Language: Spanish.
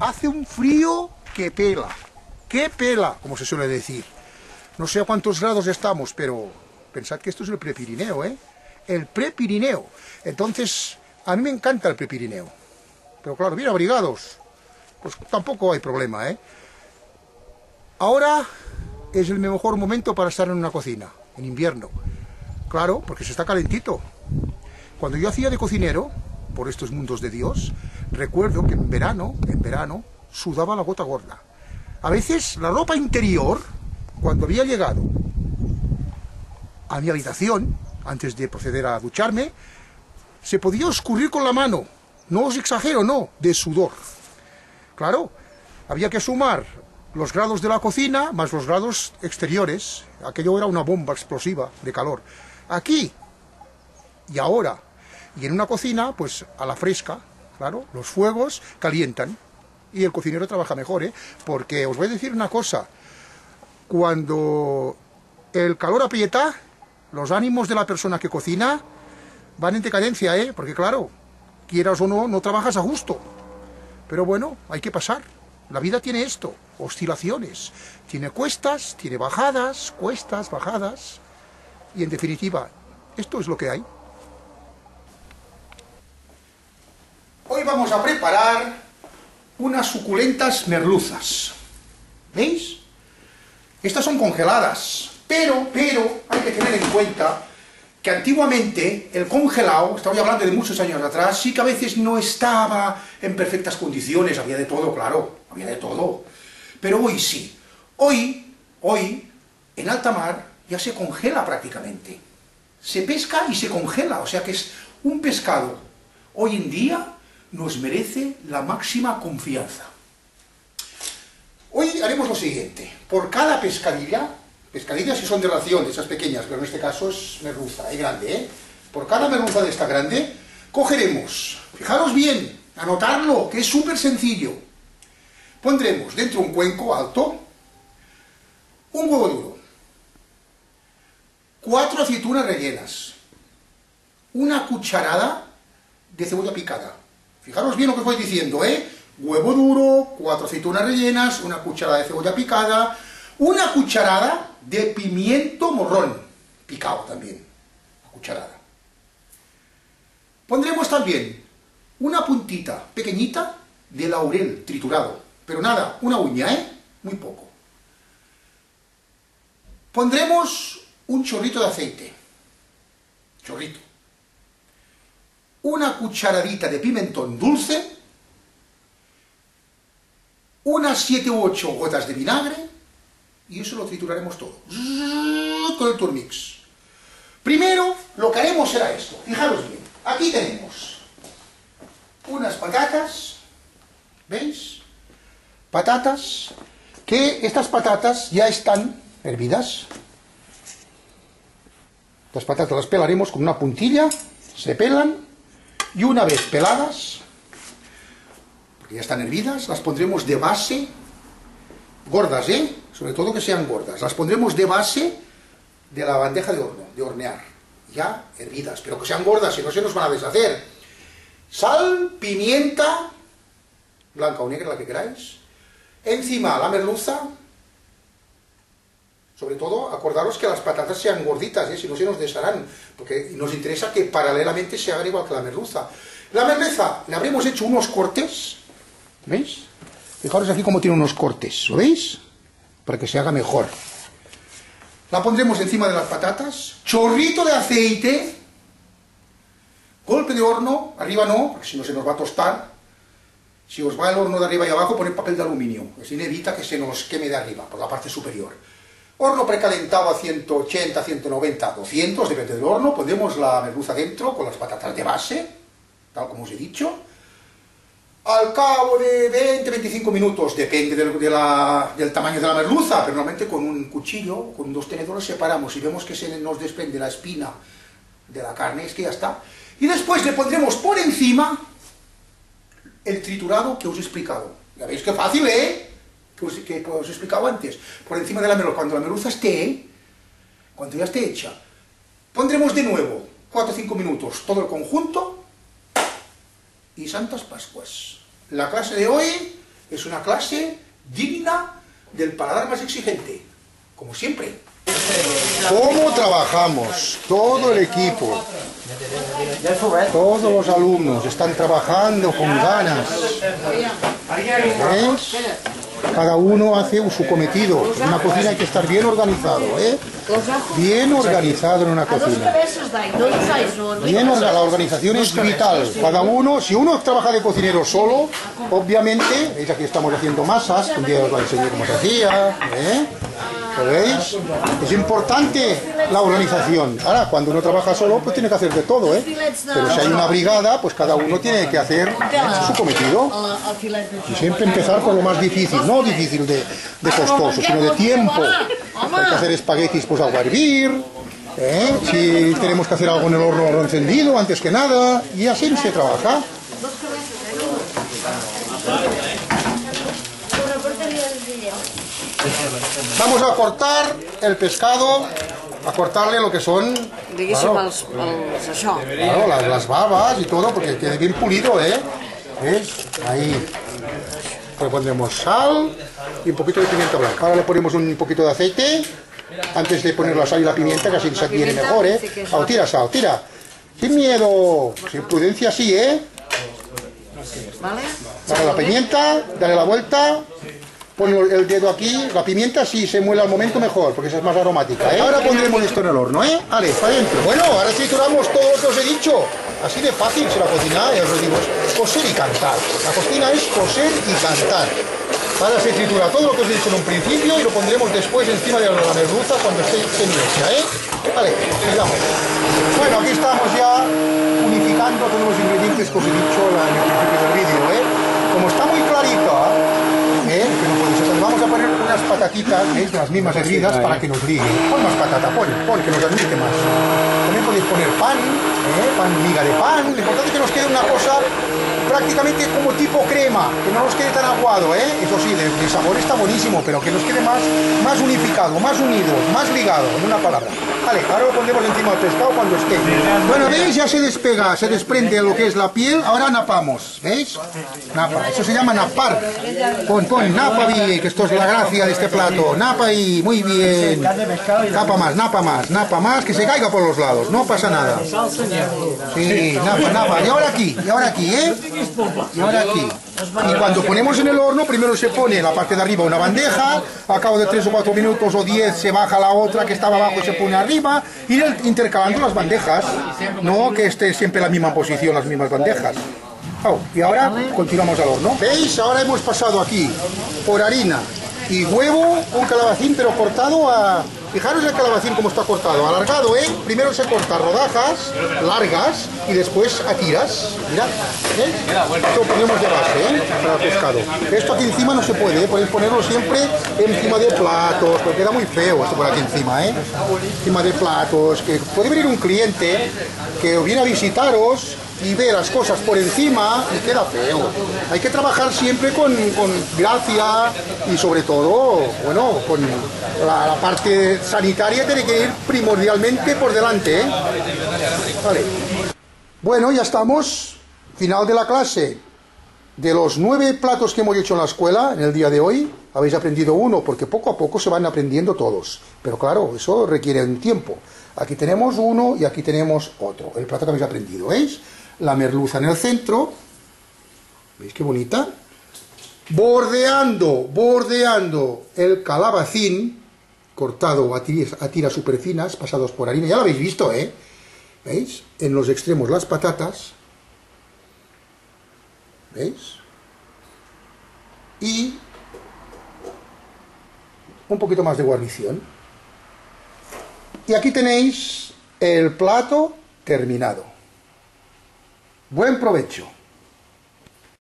hace un frío que pela, que pela, como se suele decir. No sé a cuántos grados estamos, pero pensad que esto es el prepirineo, ¿eh? El prepirineo. Entonces, a mí me encanta el prepirineo. Pero claro, bien abrigados, pues tampoco hay problema, ¿eh? Ahora es el mejor momento para estar en una cocina, en invierno. Claro, porque se está calentito. Cuando yo hacía de cocinero, por estos mundos de Dios, recuerdo que en verano, en verano, sudaba la gota gorda. A veces la ropa interior, cuando había llegado a mi habitación, antes de proceder a ducharme, se podía escurrir con la mano. No os exagero, no, de sudor. Claro, había que sumar los grados de la cocina más los grados exteriores. Aquello era una bomba explosiva de calor. Aquí y ahora, y en una cocina, pues a la fresca, claro, los fuegos calientan y el cocinero trabaja mejor, ¿eh? Porque os voy a decir una cosa, cuando el calor aprieta, los ánimos de la persona que cocina van en decadencia, ¿eh? Porque claro, quieras o no, no trabajas a gusto. Pero bueno, hay que pasar. La vida tiene esto, oscilaciones. Tiene cuestas, tiene bajadas, cuestas, bajadas. Y en definitiva, esto es lo que hay. Hoy vamos a preparar unas suculentas merluzas. ¿Veis? Estas son congeladas, pero, pero, hay que tener en cuenta que antiguamente el congelado, estamos hablando de muchos años atrás, sí que a veces no estaba en perfectas condiciones, había de todo, claro, había de todo. Pero hoy sí. Hoy, hoy, en alta mar, ya se congela prácticamente. Se pesca y se congela, o sea que es un pescado. Hoy en día nos merece la máxima confianza. Hoy haremos lo siguiente. Por cada pescadilla, pescadillas si son de ración, esas pequeñas, pero en este caso es merluza, es grande, ¿eh? Por cada merluza de esta grande, cogeremos, fijaros bien, anotarlo, que es súper sencillo. Pondremos dentro un cuenco alto, un huevo duro, cuatro aceitunas rellenas, una cucharada de cebolla picada. Fijaros bien lo que voy diciendo, ¿eh? Huevo duro, cuatro aceitunas rellenas, una cucharada de cebolla picada, una cucharada de pimiento morrón, picado también, una cucharada. Pondremos también una puntita pequeñita de laurel triturado, pero nada, una uña, ¿eh? Muy poco. Pondremos un chorrito de aceite, chorrito. Una cucharadita de pimentón dulce, unas 7 u 8 gotas de vinagre, y eso lo trituraremos todo, con el turmix. Primero, lo que haremos será esto, fijaros bien, aquí tenemos unas patatas, ¿veis? Patatas, que estas patatas ya están hervidas. Las patatas las pelaremos con una puntilla, se pelan, y una vez peladas, porque ya están hervidas, las pondremos de base, gordas, ¿eh? Sobre todo que sean gordas. Las pondremos de base de la bandeja de horno, de hornear, ya hervidas, pero que sean gordas, si no se nos van a deshacer. Sal, pimienta, blanca o negra, la que queráis. Encima la merluza, sobre todo, acordaros que las patatas sean gorditas, ¿eh? si no se nos desharán, porque nos interesa que paralelamente se haga igual que la merluza. La merluza, le habremos hecho unos cortes, ¿veis? Fijaros aquí cómo tiene unos cortes, ¿lo veis? Para que se haga mejor. La pondremos encima de las patatas, chorrito de aceite, golpe de horno, arriba no, porque si no se nos va a tostar. Si os va el horno de arriba y abajo, poned papel de aluminio, así evita que se nos queme de arriba, por la parte superior. Horno precalentado a 180, 190, 200, depende del horno. Pondremos la merluza dentro con las patatas de base, tal como os he dicho. Al cabo de 20-25 minutos, depende del tamaño de la merluza, pero normalmente con un cuchillo, con dos tenedores separamos y vemos que se nos desprende la espina de la carne, es que ya está. Y después le pondremos por encima el triturado que os he explicado. Ya veis qué fácil, ¿eh? Que os, que he explicado antes, por encima de la merluza. Cuando la merluza esté, cuando ya esté hecha, pondremos de nuevo 4 o 5 minutos todo el conjunto y Santas Pascuas. La clase de hoy Es una clase digna del paladar más exigente, como siempre. ¿Cómo trabajamos? Todo el equipo, todos los alumnos están trabajando con ganas. ¿Ves? Cada uno hace su cometido. En una cocina hay que estar bien organizado, ¿eh? Bien organizado en una cocina. Bien la organización es vital. Cada uno, si uno trabaja de cocinero solo, obviamente, veis aquí estamos haciendo masas, un día os la enseñé cómo se hacía, ¿eh? ¿Lo veis? Es importante la organización. Ahora, cuando uno trabaja solo, pues tiene que hacer de todo, ¿eh? Pero si hay una brigada, pues cada uno tiene que hacer su cometido. Y siempre empezar con lo más difícil, no difícil de, de costoso, sino de tiempo. Hay que hacer espaguetis, pues agua hervir. ¿eh? Si tenemos que hacer algo en el horno encendido, antes que nada. Y así se trabaja. Vamos a cortar el pescado, a cortarle lo que son Diguéssim, claro, els, els, això. claro, las, las babas y todo, porque quede bien pulido, ¿eh? ¿Ves? Ahí. Le pondremos sal y un poquito de pimienta blanca. Ahora le ponemos un poquito de aceite. Antes de poner la sal y la pimienta, que así se adhiere mejor, ¿eh? Ao, tira sal, tira. Sin miedo, sin prudencia, sí, ¿eh? Vale? Dale la pimienta, dale la vuelta, pon el dedo aquí, la pimienta si se muele al momento mejor, porque esa es más aromática, ¿eh? Ahora pondremos esto en el horno, ¿eh? Vale, para adentro. Bueno, ahora trituramos todo lo que os he dicho. Así de fácil se la cocina, ya os lo digo, es coser y cantar. La cocina es coser y cantar. Ahora se tritura todo lo que os he dicho en un principio y lo pondremos después encima de la merluza cuando esté en hecha, ¿eh? Vale, sigamos. Bueno, aquí estamos ya unificando todos los ingredientes que os he dicho en el principio del vídeo, ¿eh? Como está muy clarita, ¿eh? ser, vamos a poner unas patatitas, ¿eh? las mismas hervidas, para que nos ligue. Pon más patata, pon, pon, que nos admite más. También podéis poner pan, ¿eh? pan, miga de pan. Lo importante es que nos quede una cosa prácticamente como tipo crema, que no nos quede tan aguado, ¿eh? Eso sí, de, sabor está buenísimo, pero que nos quede más, más unificado, más unido, más ligado, en una palabra. Vale, ahora lo pondremos encima del pescado cuando esté. Bueno, ¿veis? Ya se despega, se desprende lo que es la piel, ahora napamos, ¿veis? Napa, eso se llama napar. Pon, pon, napa bien, que esto es la gracia de este plato. Napa ahí, muy bien. Napa más, napa más, napa más, que se caiga por los lados, no pasa nada. Sí, napa, napa. Y ahora aquí, y ahora aquí, ¿eh? Y ahora aquí. Y cuando ponemos en el horno, primero se pone la parte de arriba una bandeja, a cabo de 3 o 4 minutos o 10 se baja la otra que estaba abajo y se pone arriba, ir intercalando las bandejas, no que esté siempre en la misma posición las mismas bandejas. Y ahora continuamos al horno. ¿Veis? Ahora hemos pasado aquí por harina y huevo, un calabacín pero cortado a... Fijaros el calabacín como está cortado, alargado, ¿eh? Primero se corta rodajas largas y después a tiras. Mirad, ¿eh? Esto ponemos de base, ¿eh? Para el pescado. Esto aquí encima no se puede, ¿eh? Podéis ponerlo siempre encima de platos, porque queda muy feo esto por aquí encima, ¿eh? Encima de platos, que puede venir un cliente que viene a visitaros y ve las cosas por encima y queda feo. Hay que trabajar siempre con, con gracia y sobre todo, bueno, con la, parte sanitaria tiene que ir primordialmente por delante. ¿eh? Vale. Bueno, ya estamos. Final de la clase. De los nueve platos que hemos hecho en la escuela en el día de hoy, habéis aprendido uno, porque poco a poco se van aprendiendo todos. Pero claro, eso requiere un tiempo. Aquí tenemos uno y aquí tenemos otro. El plato que habéis aprendido, ¿veis? La merluza en el centro. ¿Veis qué bonita? Bordeando, bordeando el calabacín, cortado a tiras, a tiras súper finas, pasados por harina. Ya lo habéis visto, ¿eh? ¿Veis? En los extremos las patatas. ¿Veis? Y un poquito más de guarnición. Y aquí tenéis el plato terminado. Buen provecho.